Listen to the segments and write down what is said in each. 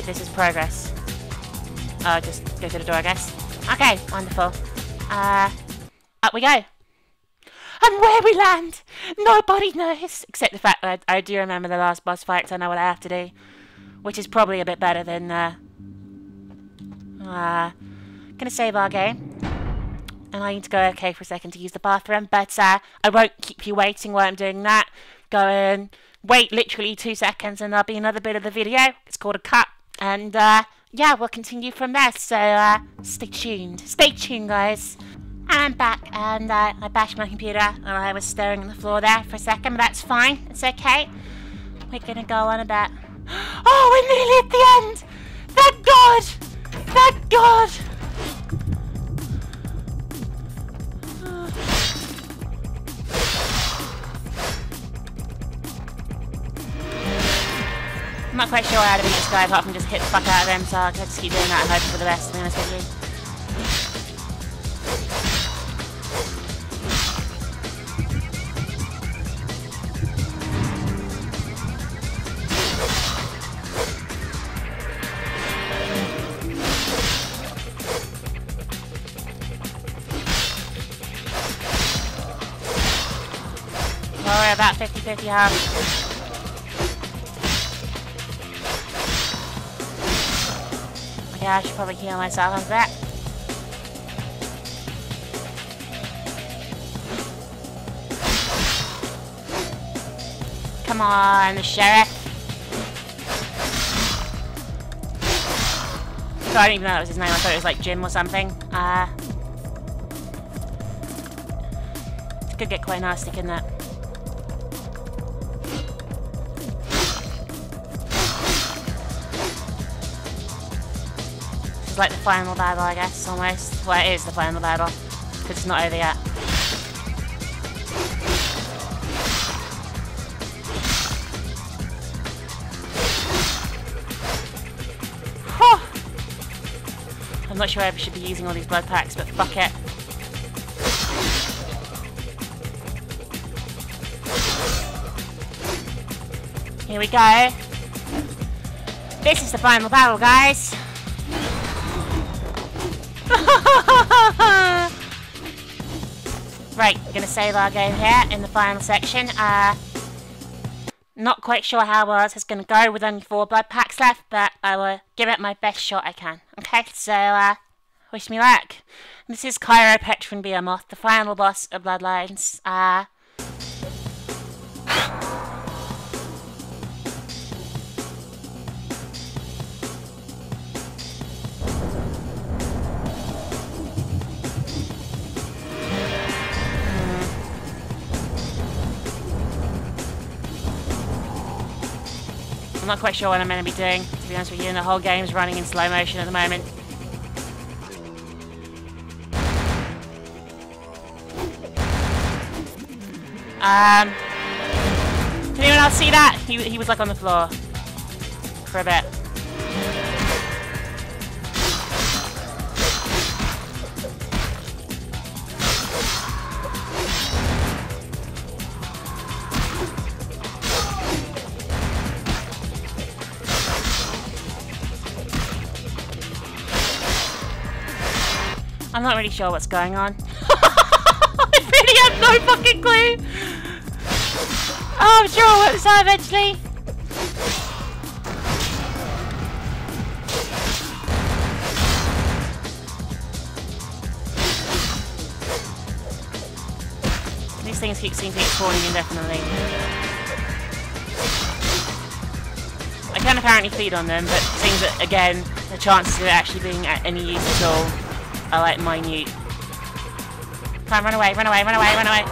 good. This is progress. Oh, just go through the door, I guess. Okay, wonderful. Uh, up we go. And where we land, nobody knows. Except the fact that I do remember the last boss fight, so I know what I have to do. Which is probably a bit better than, uh... Uh... Gonna save our game. And I need to go okay for a second to use the bathroom, but, uh, I won't keep you waiting while I'm doing that. Go and wait literally two seconds and there'll be another bit of the video. It's called a cut. And, uh, yeah, we'll continue from there, so, uh, stay tuned. Stay tuned, guys. I'm back, and uh, I bashed my computer, and I was staring at the floor there for a second, but that's fine. It's okay. We're gonna go on about... Oh, we're nearly at the end! Thank God! Thank God! Quite sure how to beat this guy apart from just hit the fuck out of him, so I'll just keep doing that and hoping for the best, to be honest with you. We're about 50-50 half. Yeah, I should probably heal myself on that. Come on, the sheriff. So I didn't even know that was his name. I thought it was like Jim or something. Uh, it could get quite nasty, couldn't it? Like the final battle, I guess, almost. Well, it is the final battle, because it's not over yet. I'm not sure I ever should be using all these blood packs, but fuck it. Here we go. This is the final battle, guys. right, gonna save our game here in the final section. Uh, not quite sure how ours is gonna go with only four blood packs left, but I will give it my best shot I can. Okay, so uh, wish me luck. This is Chiropteran Behemoth, the final boss of Bloodlines. Uh, not quite sure what I'm going to be doing, to be honest with you, and the whole game's running in slow motion at the moment. Um, did anyone else see that? He, he was like on the floor for a bit. I'm not really sure what's going on. I really have no fucking clue. Oh, I'm sure I'll out eventually. These things keep seem to keep spawning indefinitely. I can apparently feed on them, but seems that, again, the chances of it actually being at any use at all are like minute. Come on, run away, run away, run away, run away.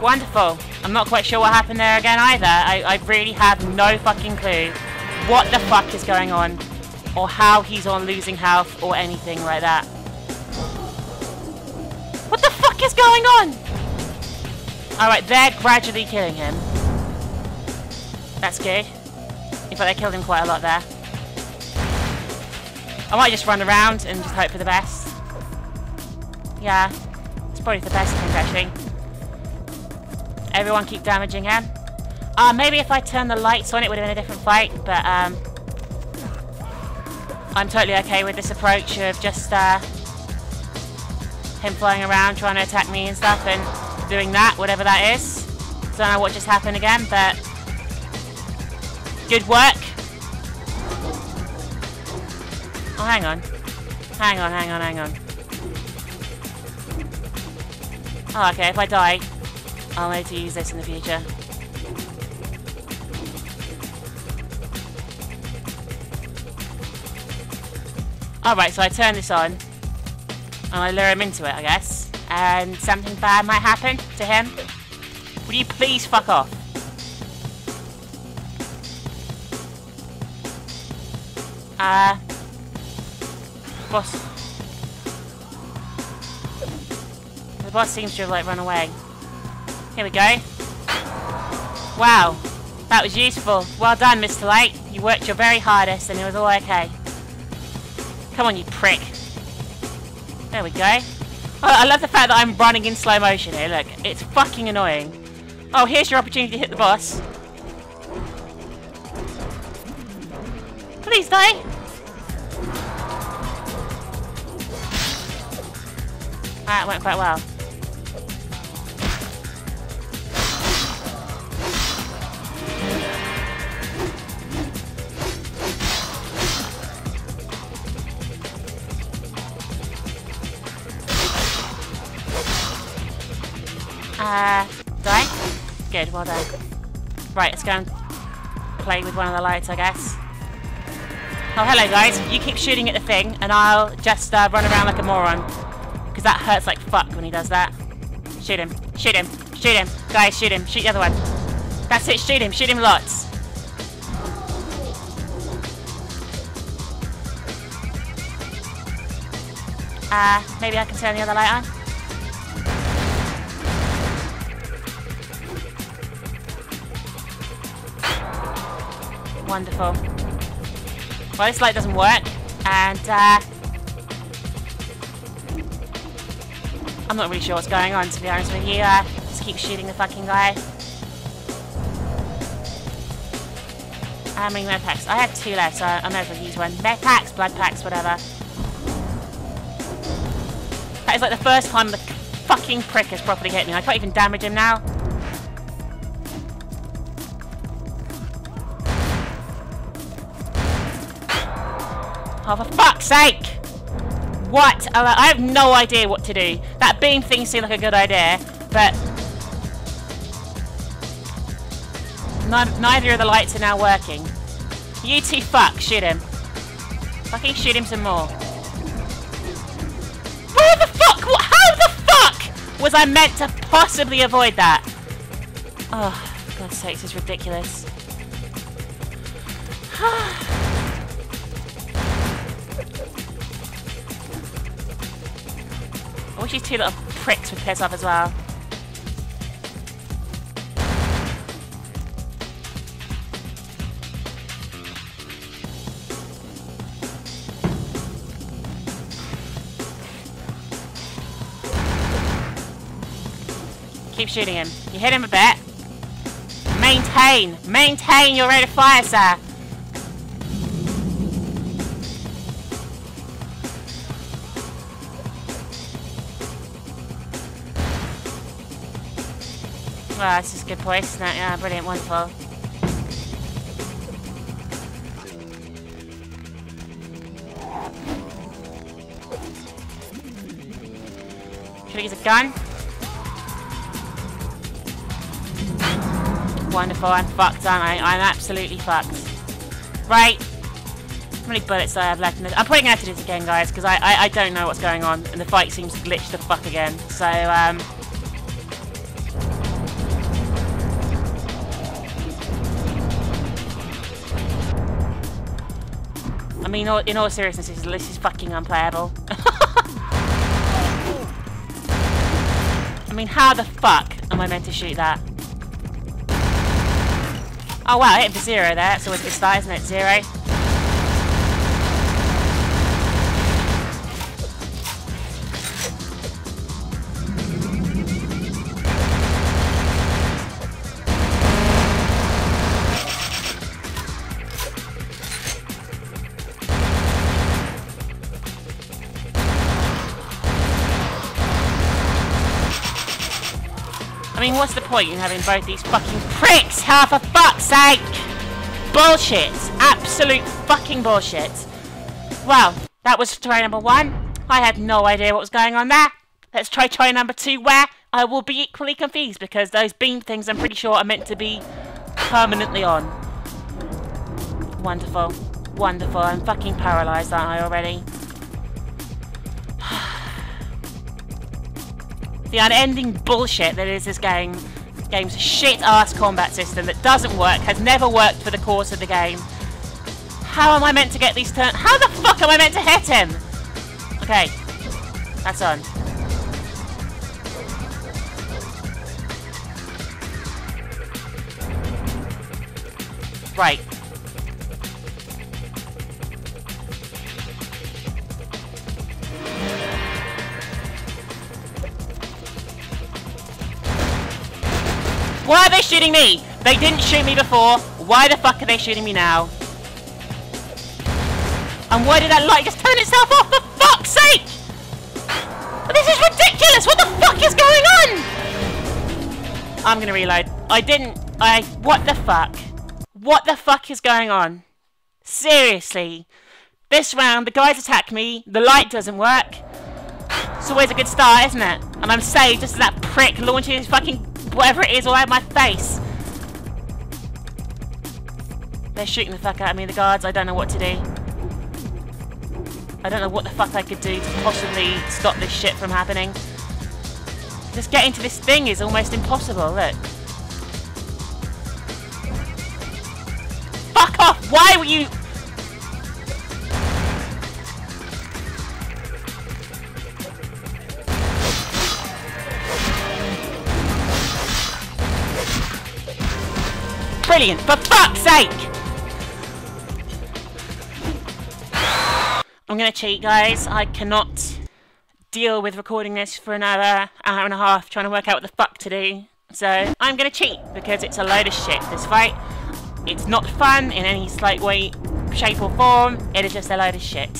Wonderful. I'm not quite sure what happened there again either. I, I really have no fucking clue what the fuck is going on or how he's on losing health or anything like that. What the fuck is going on? Alright, they're gradually killing him. That's good. In fact, they killed him quite a lot there. I might just run around and just hope for the best. Yeah, it's probably the best thing actually. Everyone keep damaging him. Uh, maybe if I turn the lights on it would have been a different fight, but um... I'm totally okay with this approach of just uh, him flying around trying to attack me and stuff and doing that, whatever that is. Don't know what just happened again, but good work. Oh, hang on. Hang on, hang on, hang on. Oh, okay, if I die, I'll need to use this in the future. Alright, so I turn this on, and I lure him into it, I guess. And something bad might happen to him. Will you please fuck off? Uh... Boss. The boss seems to have, like, run away. Here we go. Wow. That was useful. Well done, Mr. Light. You worked your very hardest and it was all okay. Come on, you prick. There we go. Oh, I love the fact that I'm running in slow motion here. Look, it's fucking annoying. Oh, here's your opportunity to hit the boss. Please die. That went quite well. Uh, die? Good, well done. Right, let's go and play with one of the lights, I guess. Oh, hello guys. You keep shooting at the thing, and I'll just uh, run around like a moron. Because that hurts like fuck when he does that. Shoot him. Shoot him. Shoot him. Guys, shoot him. Shoot the other one. That's it. Shoot him. Shoot him lots. Uh, maybe I can turn the other light on? Wonderful. Well, this light doesn't work, and uh, I'm not really sure what's going on, to be honest with you. Uh, just keep shooting the fucking guy. How many med packs? I have two left, so I might as well use one. Med packs, blood packs, whatever. That is like the first time the fucking prick has properly hit me. I can't even damage him now. Oh, for fuck's sake! What? I have no idea what to do. That beam thing seemed like a good idea, but... neither of the lights are now working. You two fuck, shoot him. Fucking shoot him some more. Where the fuck? How the fuck was I meant to possibly avoid that? Oh, for God's sake, this is ridiculous. Wish these two little pricks would piss off as well. Keep shooting him. You hit him a bit. Maintain! Maintain your rate of fire, sir! Well, this is a good place, it? Yeah, brilliant, wonderful. Should I use a gun? Wonderful, I'm fucked, aren't I? I'm absolutely fucked. Right. How many bullets do I have left in this? I'm probably going to have to do this again, guys, because I, I, I don't know what's going on, and the fight seems to glitch the fuck again. So, um... I mean, in all seriousness, this is fucking unplayable. I mean, how the fuck am I meant to shoot that? Oh wow, I hit him for zero there. That's always a good start, isn't it? Zero. What's the point in having both these fucking pricks? How for fuck's sake! Bullshit! Absolute fucking bullshit. Well, that was try number one. I had no idea what was going on there. Let's try try number two where I will be equally confused because those beam things I'm pretty sure are meant to be permanently on. Wonderful. Wonderful. I'm fucking paralysed, aren't I, already? The unending bullshit that is this game. Game's shit-ass combat system that doesn't work, has never worked for the course of the game. How am I meant to get these turns? How the fuck am I meant to hit him? Okay. That's on. Right. Why are they shooting me? They didn't shoot me before. Why the fuck are they shooting me now? And why did that light just turn itself off? For fuck's sake! This is ridiculous! What the fuck is going on? I'm gonna reload. I didn't... I... What the fuck? What the fuck is going on? Seriously. This round, the guys attack me, the light doesn't work. It's always a good start, isn't it? And I'm saved just as that prick launches his fucking whatever it is all over my face. They're shooting the fuck out of me, the guards. I don't know what to do. I don't know what the fuck I could do to possibly stop this shit from happening. Just getting to this thing is almost impossible, look. Fuck off! Why were you... Brilliant, for fuck's sake! I'm gonna cheat, guys. I cannot deal with recording this for another hour and a half trying to work out what the fuck to do. So, I'm gonna cheat because it's a load of shit, this fight. It's not fun in any slight way, shape or form. It is just a load of shit.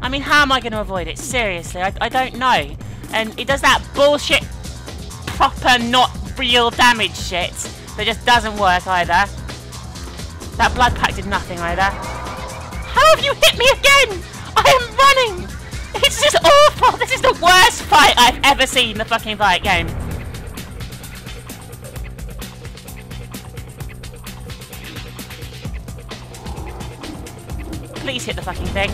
I mean, how am I to avoid it? Seriously, I, I don't know. And it does that bullshit, proper, not real damage shit that just doesn't work either. That blood pack did nothing either. How have you hit me again? I am running! It's just awful! This is the worst fight I've ever seen in the fucking fight game. Please hit the fucking thing.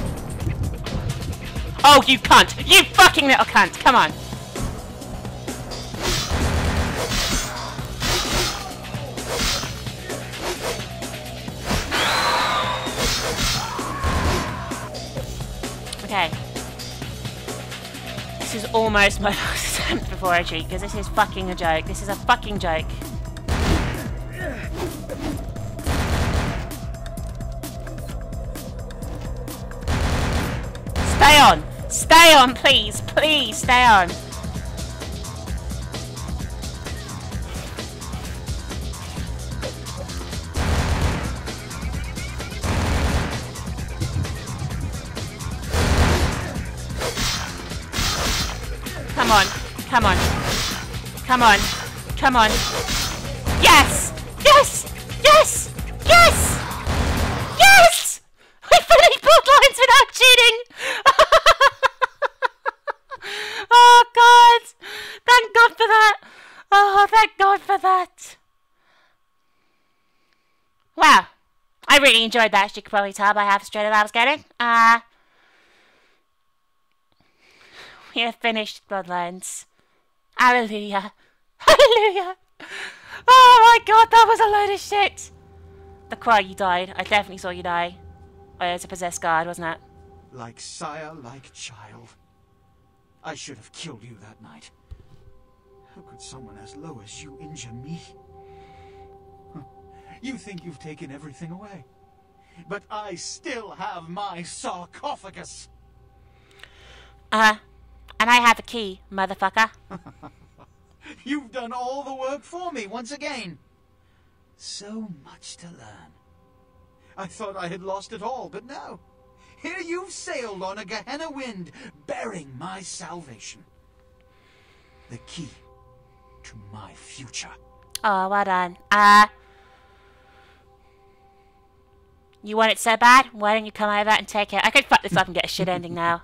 Oh, you cunt! You fucking little cunt! Come on! Almost my last attempt before I cheat, because this is fucking a joke. This is a fucking joke. Stay on! Stay on, please! Please, stay on! Come on. Come on. Yes! Yes! Yes! Yes! Yes! We finished bloodlines without cheating! oh god! Thank god for that! Oh, thank god for that! Wow. I really enjoyed that, as you could probably tell by how frustrated I was getting. Uh, we have finished Bloodlines. Hallelujah. Hallelujah. Oh my god, that was a load of shit. The cry, you died. I definitely saw you die. Oh, it was a possessed guard, wasn't it? Like sire, like child. I should have killed you that night. How could someone as low as you injure me? You think you've taken everything away. But I still have my sarcophagus. Uh-huh. And I have a key, motherfucker. You've done all the work for me once again. So much to learn. I thought I had lost it all, but no. Here you've sailed on a Gehenna wind, bearing my salvation. the key to my future. Oh, well done. Uh, you want it so bad? Why don't you come over and take it? I could fuck this up and get a shit ending now.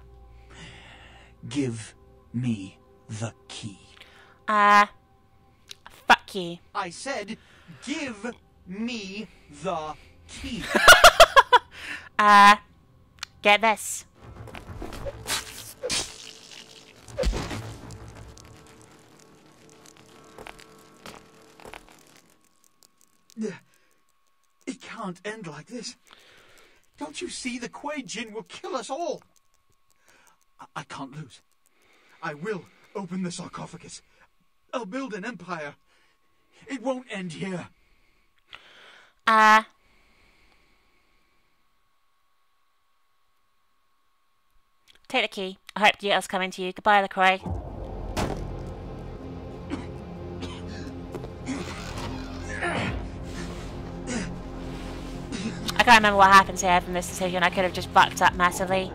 Give me the key. Uh, fuck you. I said, give me the key. Uh, get this. It can't end like this. Don't you see the Kuei Jin will kill us all? I, can't lose. I will open the sarcophagus. I'll build an empire. It won't end here. Uh, take the key. I hope the else coming to you. Goodbye, LaCroix. I can't remember what happened here from this decision. I could have just bucked up massively.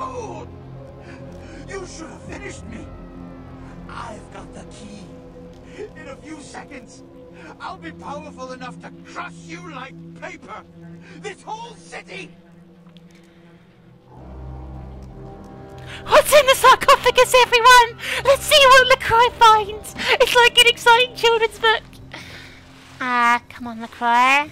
Fool! You should have finished me. I've got the key. In a few seconds, I'll be powerful enough to crush you like paper. This whole city. What's in the sarcophagus, everyone? Let's see what LaCroix finds. It's like an exciting children's book. Ah, come on, LaCroix.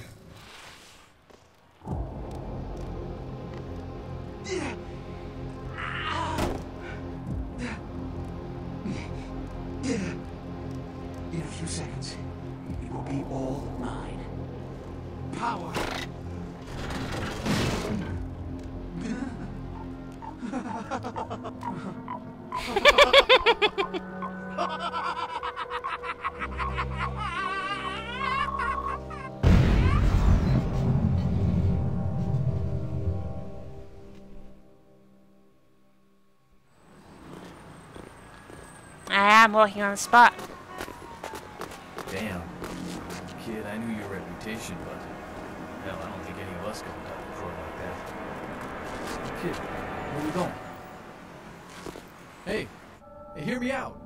I am working on the spot. Damn. Kid, I knew your reputation, but hell, I don't think any of us could have done a crow like that. Kid, where we going? Hey, hey, hear me out.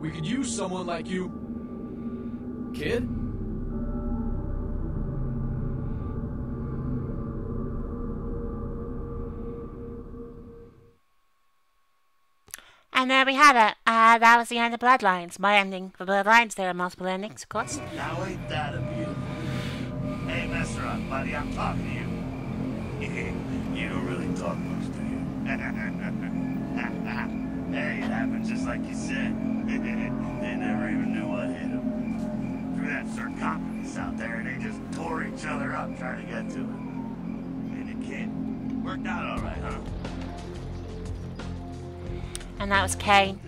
We could use someone like you. Kid? And there we have it. Uh, that was the end of Bloodlines. My ending for Bloodlines. There are multiple endings, of course. Now ain't that a beautiful? Hey, around, buddy. I'm talking to you. you don't really talk much, do you? hey, it happened just like you said. they never even knew what hit them. Through that sarcophagus out there, they just tore each other up trying to get to it. And it kid worked out all right, huh? And that was Caine.